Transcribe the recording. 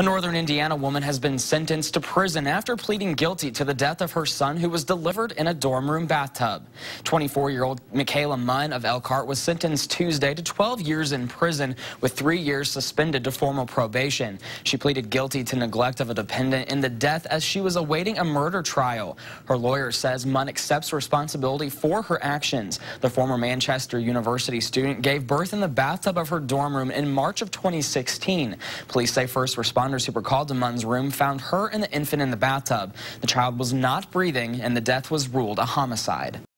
A northern Indiana woman has been sentenced to prison after pleading guilty to the death of her son who was delivered in a dorm room bathtub. 24-year-old Michaela Munn of Elkhart was sentenced Tuesday to 12 years in prison with three years suspended to formal probation. She pleaded guilty to neglect of a dependent in the death as she was awaiting a murder trial. Her lawyer says Munn accepts responsibility for her actions. The former Manchester University student gave birth in the bathtub of her dorm room in March of 2016. Police say first responders responders who were called to Munn's room found her and the infant in the bathtub. The child was not breathing, and the death was ruled a homicide.